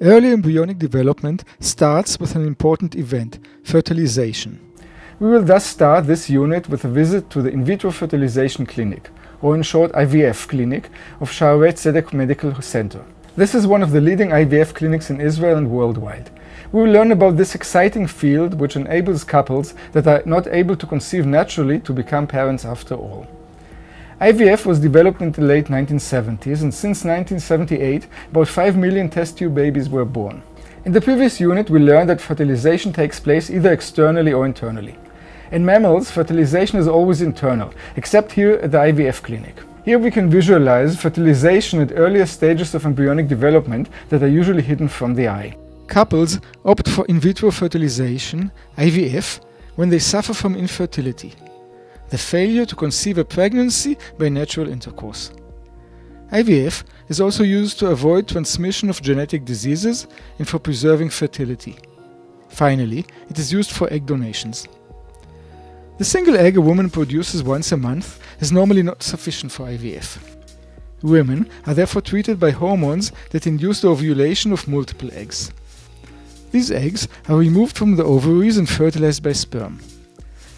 Early embryonic development starts with an important event, fertilization. We will thus start this unit with a visit to the in vitro fertilization clinic, or in short IVF clinic, of Shaarei Tzedek Medical Center. This is one of the leading IVF clinics in Israel and worldwide. We will learn about this exciting field which enables couples that are not able to conceive naturally to become parents after all. IVF was developed in the late 1970s and since 1978 about 5 million test tube babies were born. In the previous unit we learned that fertilization takes place either externally or internally. In mammals, fertilization is always internal, except here at the IVF clinic. Here we can visualize fertilization at earlier stages of embryonic development that are usually hidden from the eye. Couples opt for in vitro fertilization, IVF, when they suffer from infertility, the failure to conceive a pregnancy by natural intercourse. IVF is also used to avoid transmission of genetic diseases and for preserving fertility. Finally, it is used for egg donations. The single egg a woman produces once a month is normally not sufficient for IVF. Women are therefore treated by hormones that induce the ovulation of multiple eggs. These eggs are removed from the ovaries and fertilized by sperm.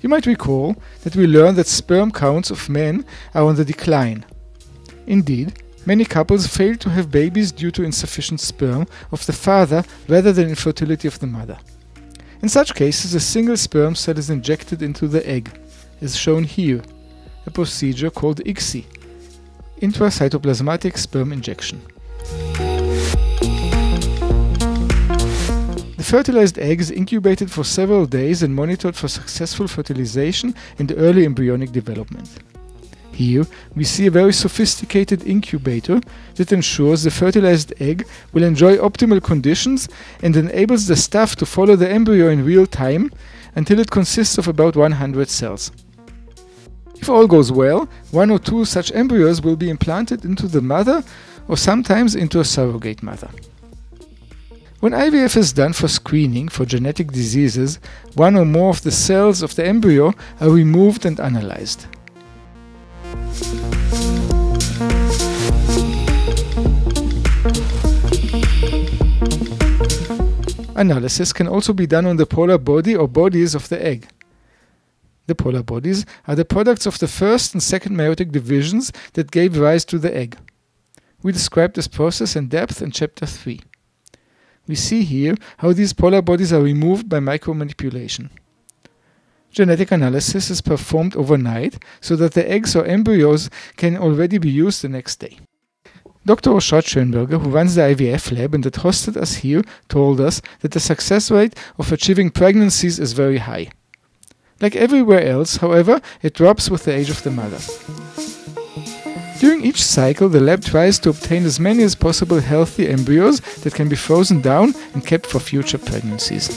You might recall that we learned that sperm counts of men are on the decline. Indeed, many couples fail to have babies due to insufficient sperm of the father rather than infertility of the mother. In such cases, a single sperm cell is injected into the egg, as shown here, a procedure called ICSI, intracytoplasmatic sperm injection. Fertilized egg is incubated for several days and monitored for successful fertilization and early embryonic development. Here, we see a very sophisticated incubator that ensures the fertilized egg will enjoy optimal conditions and enables the staff to follow the embryo in real time until it consists of about 100 cells. If all goes well, one or two such embryos will be implanted into the mother or sometimes into a surrogate mother. When IVF is done for screening for genetic diseases, one or more of the cells of the embryo are removed and analyzed. Analysis can also be done on the polar body or bodies of the egg. The polar bodies are the products of the first and second meiotic divisions that gave rise to the egg. We described this process in depth in chapter 3. We see here how these polar bodies are removed by micromanipulation. Genetic analysis is performed overnight so that the eggs or embryos can already be used the next day. Dr. Oshrat Schoenberger, who runs the IVF lab and that hosted us here, told us that the success rate of achieving pregnancies is very high. Like everywhere else, however, it drops with the age of the mother. During each cycle, the lab tries to obtain as many as possible healthy embryos that can be frozen down and kept for future pregnancies.